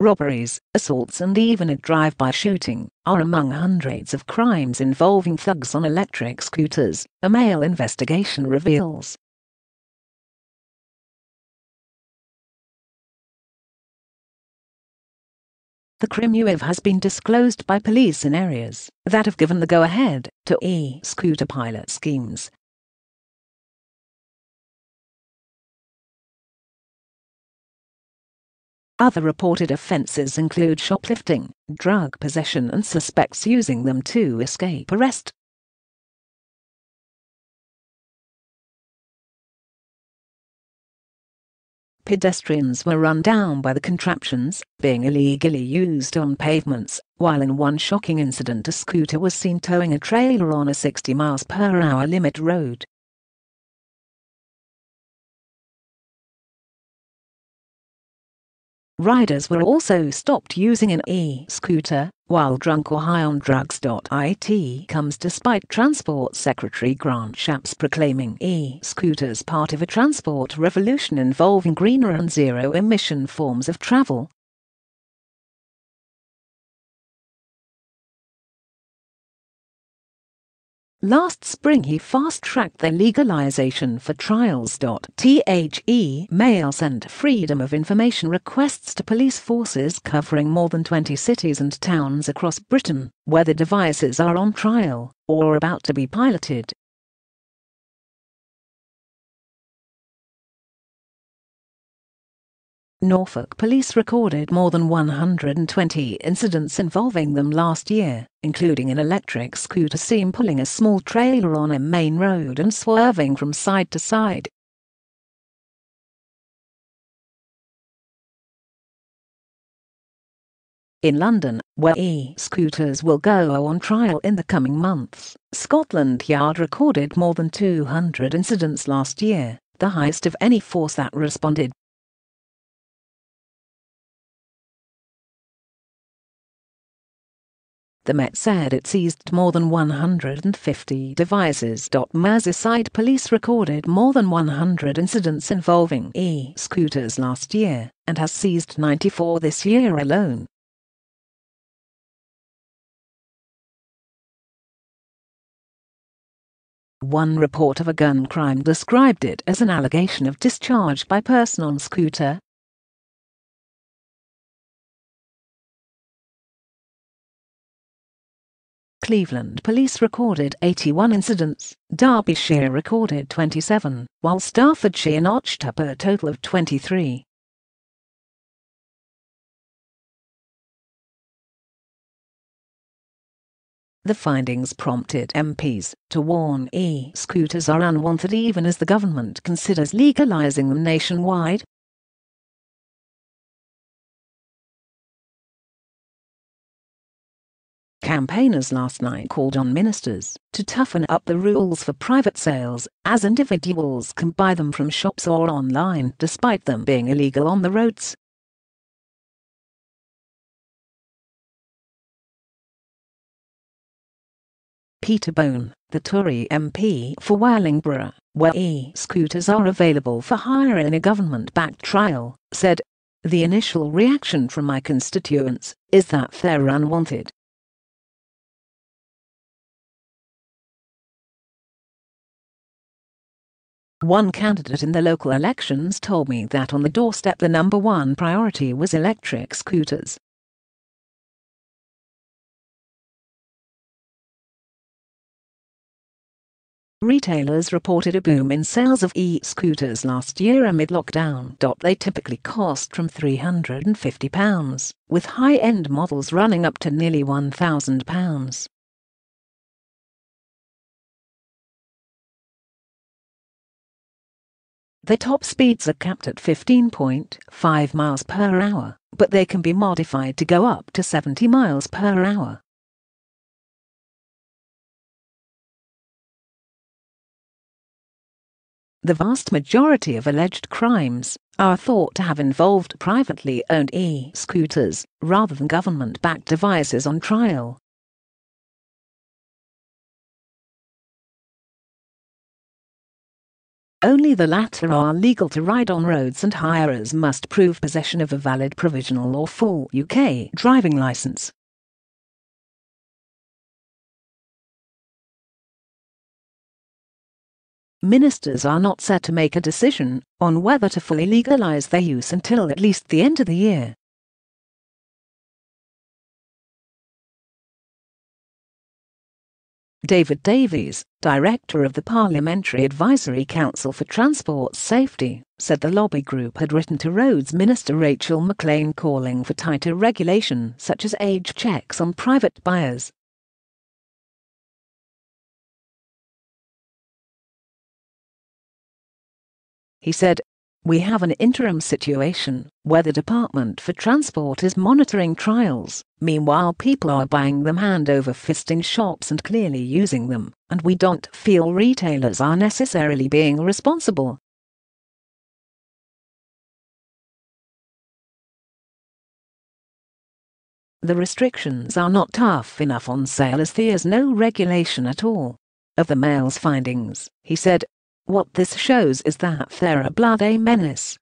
robberies, assaults and even a drive-by shooting, are among hundreds of crimes involving thugs on electric scooters, a Mail investigation reveals. The crime has been disclosed by police in areas that have given the go-ahead to e-scooter pilot schemes. Other reported offences include shoplifting, drug possession and suspects using them to escape arrest. Pedestrians were run down by the contraptions, being illegally used on pavements, while in one shocking incident a scooter was seen towing a trailer on a 60 miles per hour limit road. Riders were also stopped using an e-scooter while drunk or high on drugs. It comes despite Transport Secretary Grant Shapps proclaiming e-scooters part of a transport revolution involving greener and zero-emission forms of travel. Last spring he fast-tracked the legalization for trials. The Mail sent Freedom of Information requests to police forces covering more than 20 cities and towns across Britain, where the devices are on trial or about to be piloted. Norfolk police recorded more than 120 incidents involving them last year, including an electric scooter seen pulling a small trailer on a main road and swerving from side to side. In London, where e-scooters will go on trial in the coming months, Scotland Yard recorded more than 200 incidents last year, the highest of any force that responded The Met said it seized more than 150 devices. Merseyside police recorded more than 100 incidents involving e-scooters last year and has seized 94 this year alone. One report of a gun crime described it as an allegation of discharge by person on scooter Cleveland police recorded 81 incidents, Derbyshire recorded 27, while Staffordshire notched up a total of 23. The findings prompted MPs to warn e-scooters are unwanted even as the government considers legalizing them nationwide. Campaigners last night called on ministers to toughen up the rules for private sales, as individuals can buy them from shops or online despite them being illegal on the roads. Peter Bone, the Tory MP for Wellingborough, where e-scooters are available for hire in a government-backed trial, said, The initial reaction from my constituents is that they're unwanted. One candidate in the local elections told me that on the doorstep the number one priority was electric scooters. Retailers reported a boom in sales of e-scooters last year amid lockdown. They typically cost from £350, with high-end models running up to nearly £1,000. The top speeds are capped at 15.5 miles per hour, but they can be modified to go up to 70 miles per hour. The vast majority of alleged crimes are thought to have involved privately owned e-scooters rather than government-backed devices on trial. Only the latter are legal to ride on roads and hirers must prove possession of a valid provisional or full UK driving licence. Ministers are not set to make a decision on whether to fully legalise their use until at least the end of the year. David Davies, director of the Parliamentary Advisory Council for Transport Safety, said the lobby group had written to Roads Minister Rachel Maclean calling for tighter regulation such as age checks on private buyers. He said, we have an interim situation where the Department for Transport is monitoring trials. Meanwhile, people are buying them hand over fist in shops and clearly using them, and we don't feel retailers are necessarily being responsible. The restrictions are not tough enough on sale as there's no regulation at all. Of the Mail's findings, he said, what this shows is that they're blood a menace.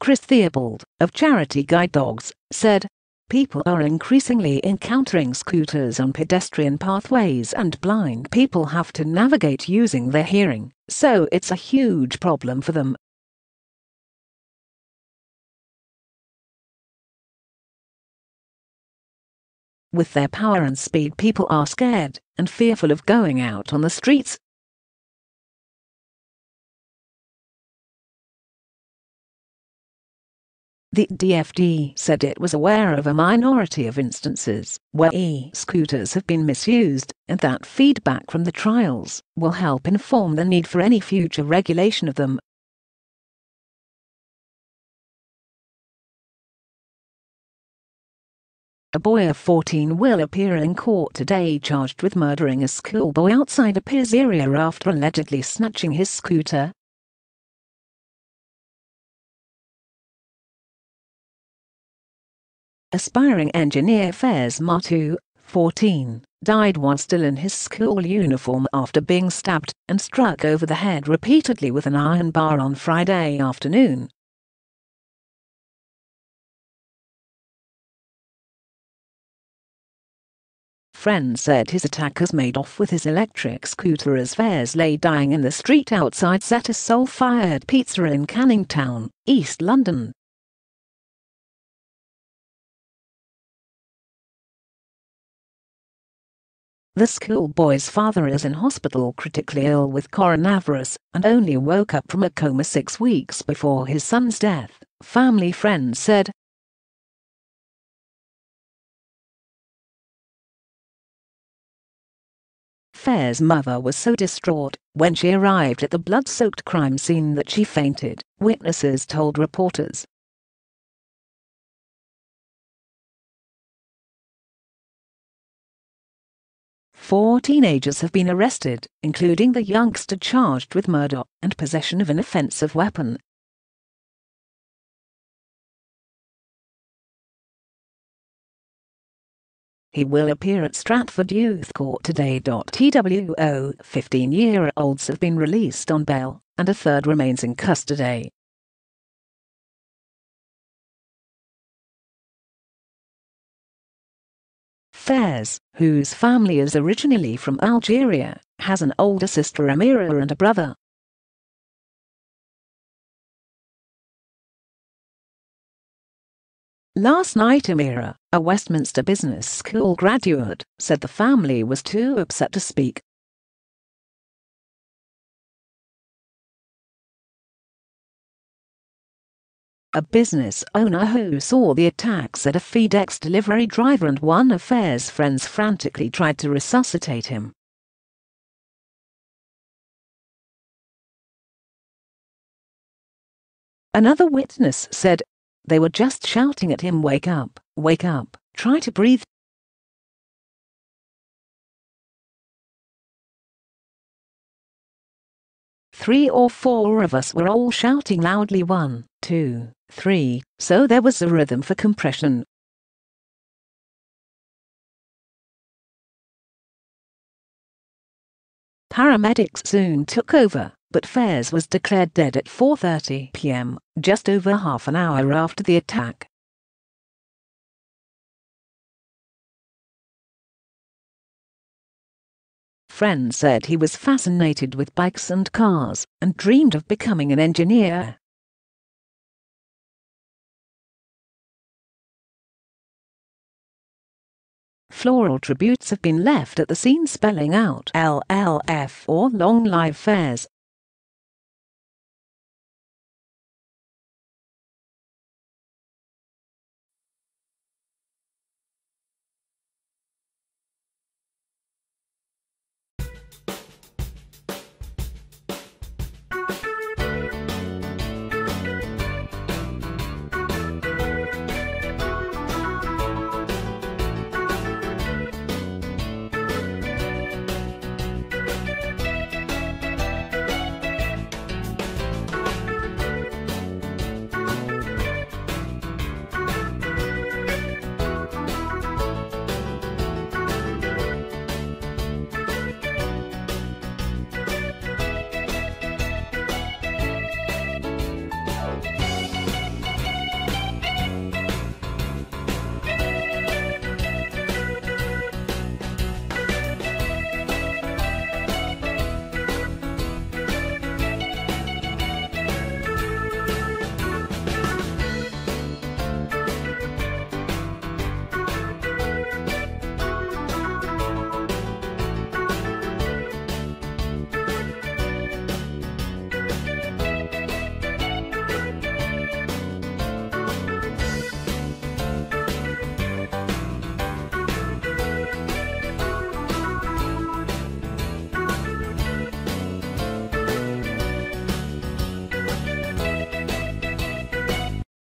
Chris Theobald, of charity Guide Dogs, said, People are increasingly encountering scooters on pedestrian pathways and blind people have to navigate using their hearing, so it's a huge problem for them With their power and speed people are scared and fearful of going out on the streets. The DfT said it was aware of a minority of instances where e-scooters have been misused and that feedback from the trials will help inform the need for any future regulation of them A boy of 14 will appear in court today charged with murdering a schoolboy outside a pizzeria after allegedly snatching his scooter. Aspiring engineer Fares Maatou, 14, died while still in his school uniform after being stabbed and struck over the head repeatedly with an iron bar on Friday afternoon. Friend said his attackers made off with his electric scooter as Fares lay dying in the street outside Soul Fired Pizza in Canning Town, East London. The schoolboy's father is in hospital critically ill with coronavirus and only woke up from a coma six weeks before his son's death, family friends said. Fares' mother was so distraught when she arrived at the blood-soaked crime scene that she fainted, witnesses told reporters. Four teenagers have been arrested, including the youngster charged with murder and possession of an offensive weapon He will appear at Stratford Youth Court today. TWO 15 year olds have been released on bail, and a third remains in custody. Fares, whose family is originally from Algeria, has an older sister Amira and a brother, Last night Amira, a Westminster Business School graduate, said the family was too upset to speak. A business owner who saw the attack said a FedEx delivery driver and one of Fares' friends frantically tried to resuscitate him. Another witness said they were just shouting at him wake up, Wake up, try to breathe. Three or four of us were all shouting loudly one, two, three, so there was a rhythm for compression. Paramedics soon took over, but Fares was declared dead at 4.30 pm, just over half an hour after the attack. Friends said he was fascinated with bikes and cars and dreamed of becoming an engineer. Floral tributes have been left at the scene spelling out LLF or Long Live Fares.